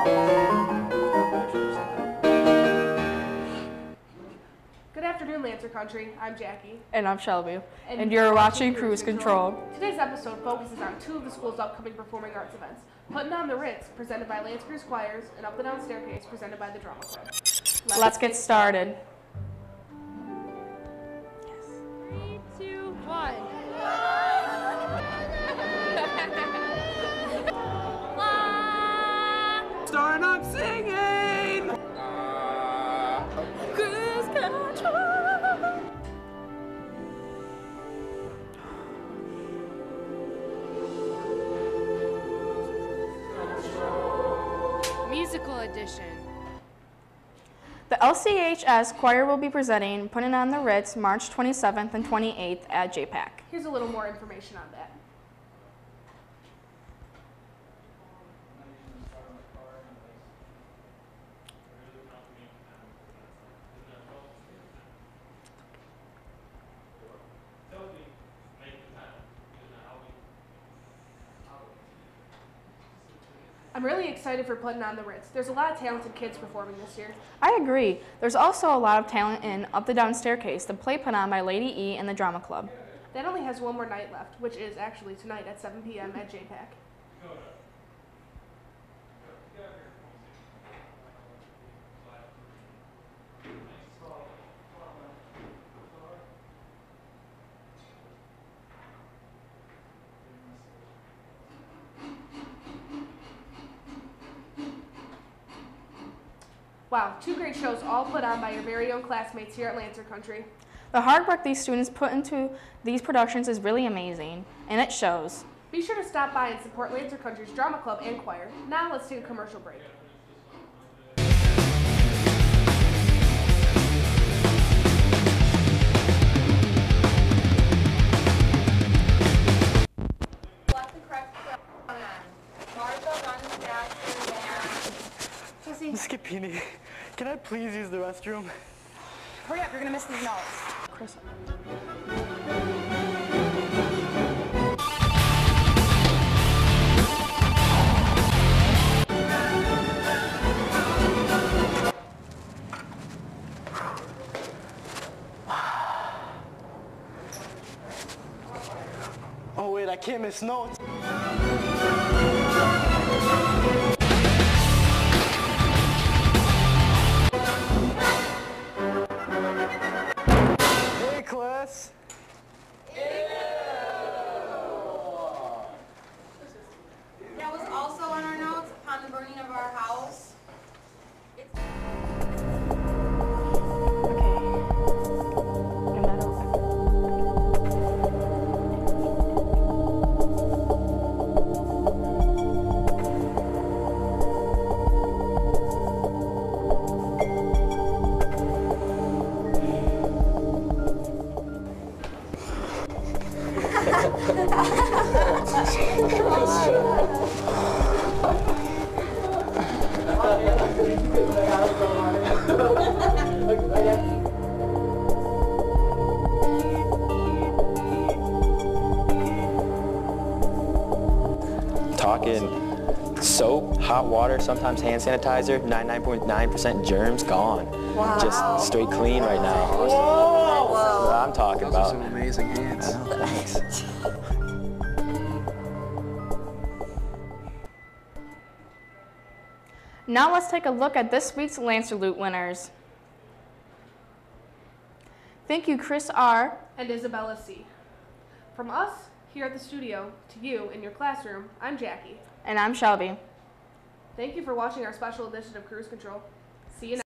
Good afternoon, Lancer Country. I'm Jackie. And I'm Shelby. And, you're watching Creuse Control. Today's episode focuses on two of the school's upcoming performing arts events. Putting on the Ritz, presented by Lance Cruise Choirs, and Up the Down Staircase, presented by the Drama Club. Let's get started. La, Starting up singing! cruise control. Musical edition. The LCHS choir will be presenting Putting on the Ritz March 27th and 28th at JPAC. Here's a little more information on that. I'm really excited for putting on the Ritz. There's a lot of talented kids performing this year. I agree. There's also a lot of talent in Up the Down Staircase, the play put on by Lady E and the Drama Club. That only has one more night left, which is actually tonight at 7 p.m. at JPAC. Wow, two great shows all put on by your very own classmates here at Lancer Country. The hard work these students put into these productions is really amazing, and it shows. Be sure to stop by and support Lancer Country's drama club and choir. Now let's take a commercial break. Let the correct on. Martha runs faster than. Skip Peony, can I please use the restroom? Hurry up, you're gonna miss these notes. Chris. Oh wait, I can't miss notes. Talking soap, hot water, sometimes hand sanitizer, 99.9% germs gone. Just straight clean right now. That's what I'm talking about. Some amazing hands. Thanks. Now let's take a look at this week's Lancer Loot winners. Thank you, Chris R. And Isabella C. From us here at the studio to you in your classroom, I'm Jackie. And I'm Shelby. Thank you for watching our special edition of Creuse Control. See you next